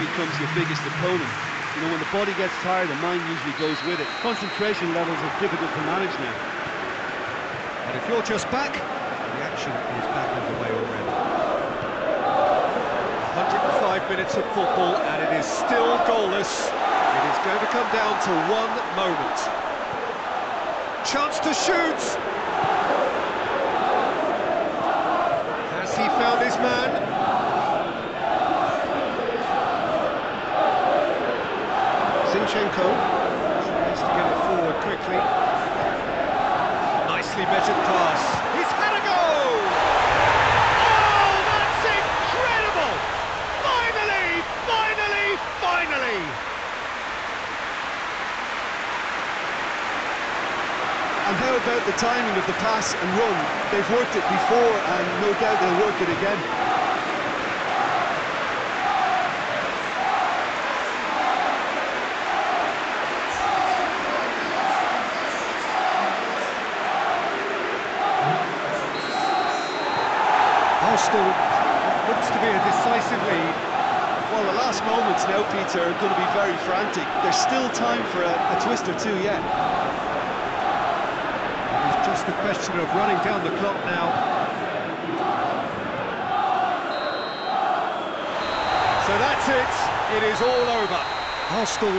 becomes your biggest opponent. You know, when the body gets tired, the mind usually goes with it. Concentration levels are difficult to manage now. And if you're just back, the action is back underway already. 105 minutes of football, and it is still goalless. It is going to come down to one moment. Chance to shoot! Has he found his man? Zinchenko needs to get it forward quickly. Nicely measured pass. He's had a goal! Oh, that's incredible! Finally, finally, finally! And how about the timing of the pass and run? They've worked it before and no doubt they'll work it again. Arsenal looks to be a decisive lead. Well, the last moments now, Peter, are going to be very frantic. There's still time for a, a twist or two yet. It's just a question of running down the clock now. So that's it. It is all over. Arsenal